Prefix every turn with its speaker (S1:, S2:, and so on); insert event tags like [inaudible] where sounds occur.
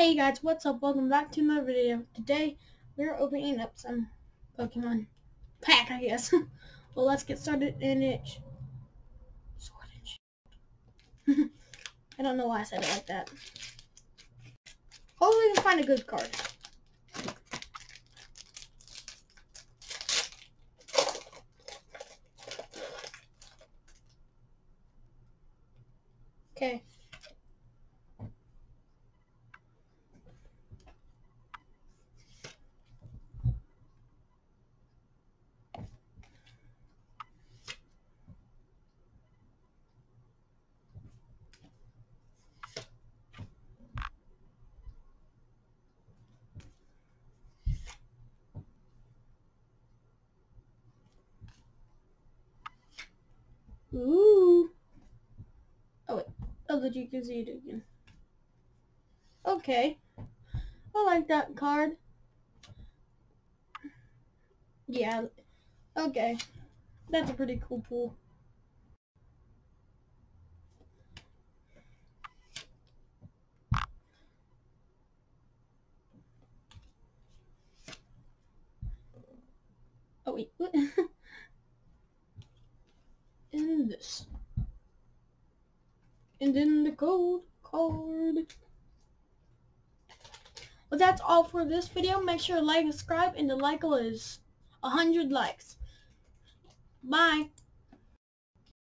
S1: Hey guys, what's up? Welcome back to another video. Today, we're opening up some Pokemon pack, I guess. [laughs] well, let's get started in it. Sword and Shield. I don't know why I said it like that. Hopefully we can find a good card. Okay. Ooh. Oh wait. Oh, the it again. Okay. I like that card. Yeah. Okay. That's a pretty cool pool. Oh wait. [laughs] This. And then the code card. Well, that's all for this video. Make sure to like and subscribe, and the like is 100 likes. Bye.